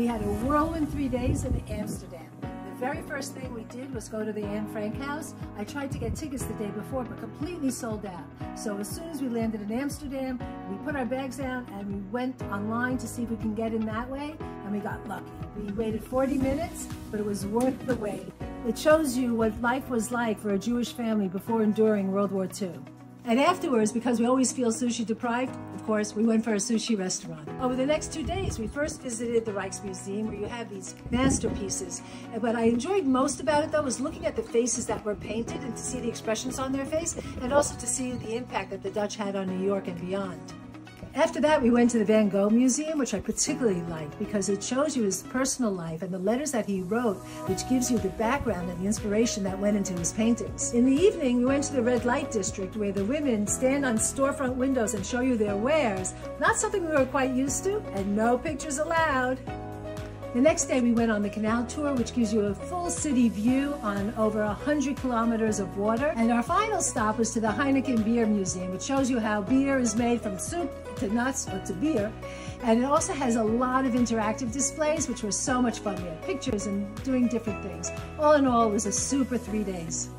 We had a whirlwind three days in Amsterdam. The very first thing we did was go to the Anne Frank house. I tried to get tickets the day before, but completely sold out. So as soon as we landed in Amsterdam, we put our bags down and we went online to see if we can get in that way, and we got lucky. We waited 40 minutes, but it was worth the wait. It shows you what life was like for a Jewish family before enduring World War II. And afterwards, because we always feel sushi deprived, of course, we went for a sushi restaurant. Over the next two days, we first visited the Rijksmuseum where you have these masterpieces. And what I enjoyed most about it though was looking at the faces that were painted and to see the expressions on their face and also to see the impact that the Dutch had on New York and beyond. After that, we went to the Van Gogh Museum, which I particularly liked because it shows you his personal life and the letters that he wrote, which gives you the background and the inspiration that went into his paintings. In the evening, we went to the Red Light District where the women stand on storefront windows and show you their wares. Not something we were quite used to, and no pictures allowed. The next day we went on the canal tour, which gives you a full city view on over 100 kilometers of water. And our final stop was to the Heineken Beer Museum, which shows you how beer is made from soup to nuts or to beer. And it also has a lot of interactive displays, which were so much fun. We had pictures and doing different things. All in all, it was a super three days.